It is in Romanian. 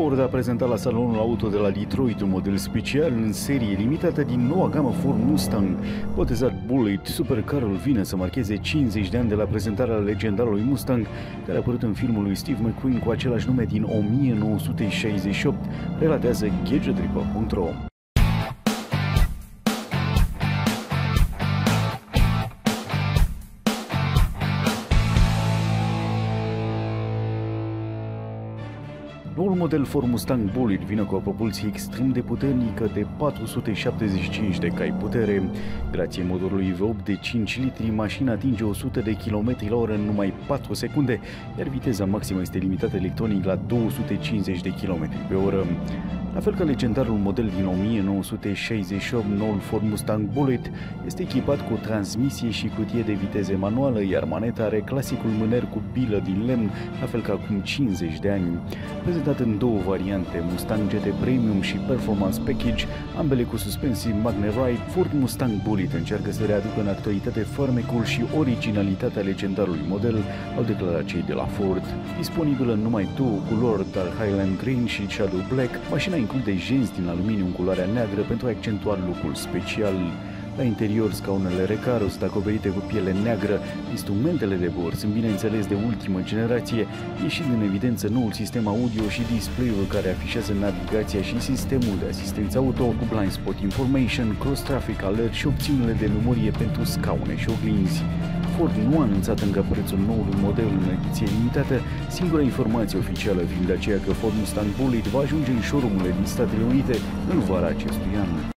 Ford a prezentat la salonul auto de la Detroit un model special în serie limitată din noua gamă Ford Mustang. Botezat Bullet, supercarul vine să marcheze 50 de ani de la prezentarea legendarului Mustang, care a apărut în filmul lui Steve McQueen cu același nume din 1968, relatează Gadgetripa.ro. Noul model Ford Mustang Bullitt vine cu o propulsie extrem de puternică de 475 de cai putere. Grație motorului V8 de 5 litri, mașina atinge 100 de km la oră în numai 4 secunde, iar viteza maximă este limitată electronic la 250 de km pe oră. La fel ca legendarul model din 1968, noul Ford Mustang Bullet este echipat cu transmisie și cutie de viteze manuală, iar maneta are clasicul mâner cu bilă din lemn, la fel ca acum 50 de ani. Prezentat în două variante, Mustang GT Premium și Performance Package, ambele cu suspensii Magne-Ride, Ford Mustang Bullet încearcă să readucă în actualitate farmecul și originalitatea legendarului model, au declarat cei de la Ford. Disponibilă în numai două culori, dar Highland Green și Shadow Black, mașina include genți din aluminiu în culoarea neagră pentru a accentua lucrul special. La interior, scaunele recaro sunt acoperite cu piele neagră, instrumentele de bord sunt bineînțeles de ultimă generație, ieșind în evidență noul sistem audio și display-ul care afișează navigația și sistemul de asistență auto cu blind spot information, cross traffic alert și opțiunile de memorie pentru scaune și oglinzi. Ford nu a anunțat încă prețul noului model în ediție limitată, singura informație oficială fiind aceea că Ford Mustang Bullitt va ajunge în showroom din Statele Unite în vara acestui an.